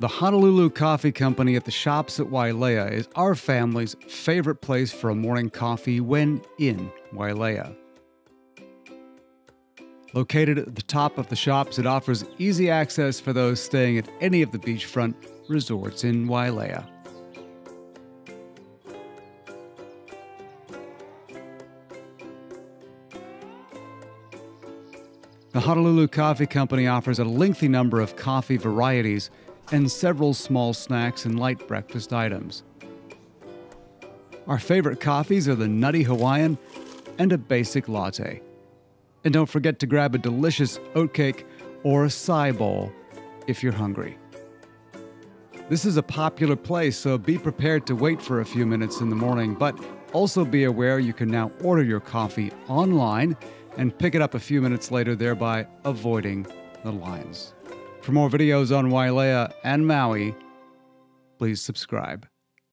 The Honolulu Coffee Company at the shops at Wailea is our family's favorite place for a morning coffee when in Wailea. Located at the top of the shops, it offers easy access for those staying at any of the beachfront resorts in Wailea. The Honolulu Coffee Company offers a lengthy number of coffee varieties and several small snacks and light breakfast items. Our favorite coffees are the Nutty Hawaiian and a basic latte. And don't forget to grab a delicious oatcake or a acai bowl if you're hungry. This is a popular place, so be prepared to wait for a few minutes in the morning, but also be aware you can now order your coffee online and pick it up a few minutes later, thereby avoiding the lines. For more videos on Wailea and Maui, please subscribe.